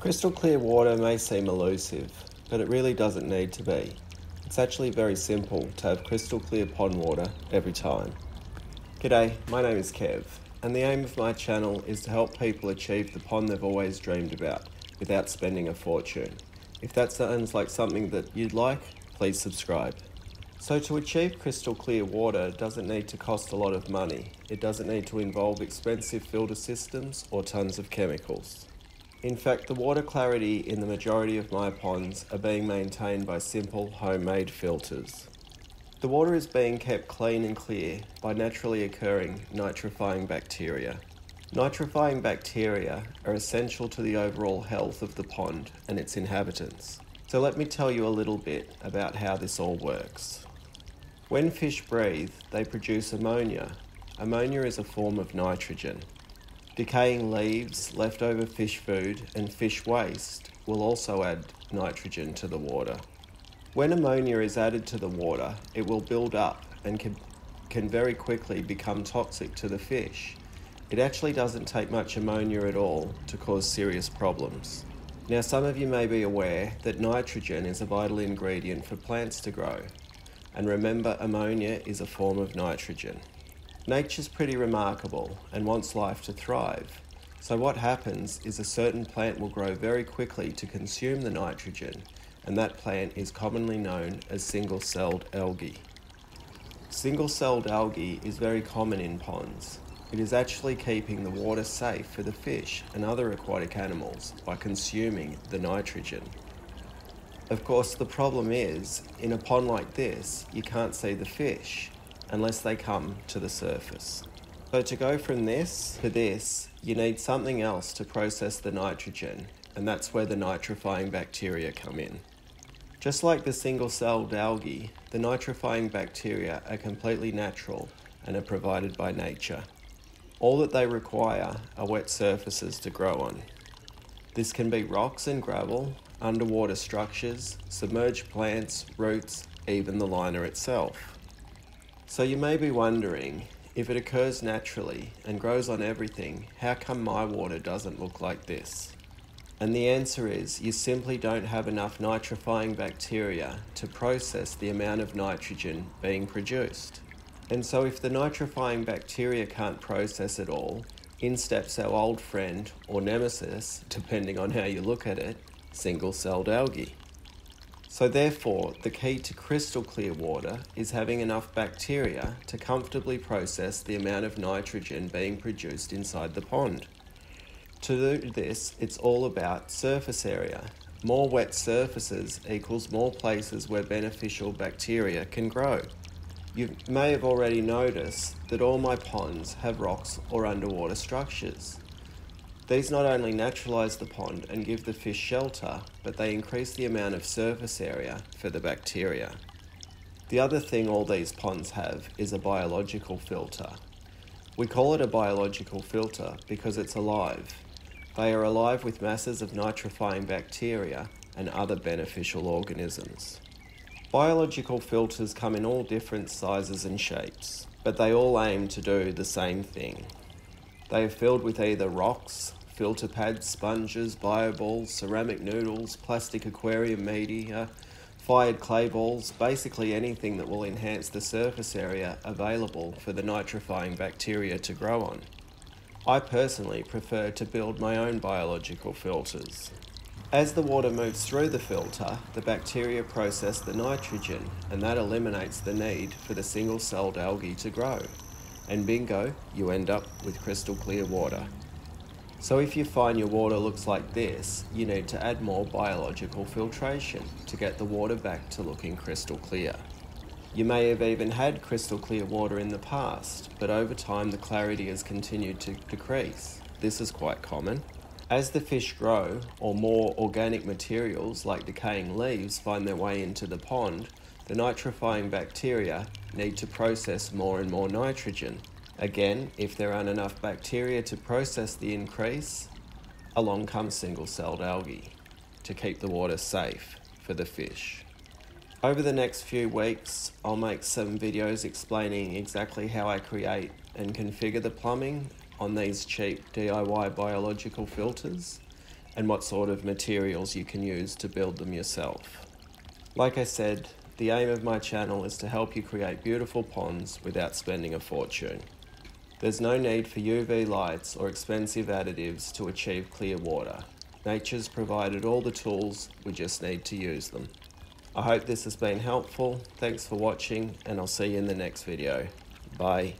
Crystal clear water may seem elusive, but it really doesn't need to be. It's actually very simple to have crystal clear pond water every time. G'day, my name is Kev, and the aim of my channel is to help people achieve the pond they've always dreamed about without spending a fortune. If that sounds like something that you'd like, please subscribe. So to achieve crystal clear water doesn't need to cost a lot of money. It doesn't need to involve expensive filter systems or tons of chemicals. In fact, the water clarity in the majority of my ponds are being maintained by simple homemade filters. The water is being kept clean and clear by naturally occurring nitrifying bacteria. Nitrifying bacteria are essential to the overall health of the pond and its inhabitants. So let me tell you a little bit about how this all works. When fish breathe, they produce ammonia. Ammonia is a form of nitrogen. Decaying leaves, leftover fish food, and fish waste will also add nitrogen to the water. When ammonia is added to the water, it will build up and can, can very quickly become toxic to the fish. It actually doesn't take much ammonia at all to cause serious problems. Now, some of you may be aware that nitrogen is a vital ingredient for plants to grow, and remember, ammonia is a form of nitrogen. Nature's pretty remarkable and wants life to thrive. So, what happens is a certain plant will grow very quickly to consume the nitrogen, and that plant is commonly known as single celled algae. Single celled algae is very common in ponds. It is actually keeping the water safe for the fish and other aquatic animals by consuming the nitrogen. Of course, the problem is, in a pond like this, you can't see the fish unless they come to the surface. So to go from this to this, you need something else to process the nitrogen, and that's where the nitrifying bacteria come in. Just like the single-celled algae, the nitrifying bacteria are completely natural and are provided by nature. All that they require are wet surfaces to grow on. This can be rocks and gravel, underwater structures, submerged plants, roots, even the liner itself. So you may be wondering, if it occurs naturally and grows on everything, how come my water doesn't look like this? And the answer is you simply don't have enough nitrifying bacteria to process the amount of nitrogen being produced. And so if the nitrifying bacteria can't process it all, in steps our old friend, or nemesis, depending on how you look at it, single-celled algae. So therefore, the key to crystal clear water is having enough bacteria to comfortably process the amount of nitrogen being produced inside the pond. To do this, it's all about surface area. More wet surfaces equals more places where beneficial bacteria can grow. You may have already noticed that all my ponds have rocks or underwater structures. These not only naturalise the pond and give the fish shelter, but they increase the amount of surface area for the bacteria. The other thing all these ponds have is a biological filter. We call it a biological filter because it's alive. They are alive with masses of nitrifying bacteria and other beneficial organisms. Biological filters come in all different sizes and shapes, but they all aim to do the same thing. They are filled with either rocks, filter pads, sponges, bioballs, ceramic noodles, plastic aquarium media, fired clay balls, basically anything that will enhance the surface area available for the nitrifying bacteria to grow on. I personally prefer to build my own biological filters. As the water moves through the filter, the bacteria process the nitrogen and that eliminates the need for the single-celled algae to grow. And bingo, you end up with crystal clear water. So if you find your water looks like this, you need to add more biological filtration to get the water back to looking crystal clear. You may have even had crystal clear water in the past, but over time the clarity has continued to decrease. This is quite common. As the fish grow, or more organic materials like decaying leaves find their way into the pond, the nitrifying bacteria need to process more and more nitrogen. Again, if there aren't enough bacteria to process the increase, along comes single-celled algae to keep the water safe for the fish. Over the next few weeks, I'll make some videos explaining exactly how I create and configure the plumbing on these cheap DIY biological filters and what sort of materials you can use to build them yourself. Like I said, the aim of my channel is to help you create beautiful ponds without spending a fortune. There's no need for UV lights or expensive additives to achieve clear water. Nature's provided all the tools, we just need to use them. I hope this has been helpful, thanks for watching and I'll see you in the next video. Bye.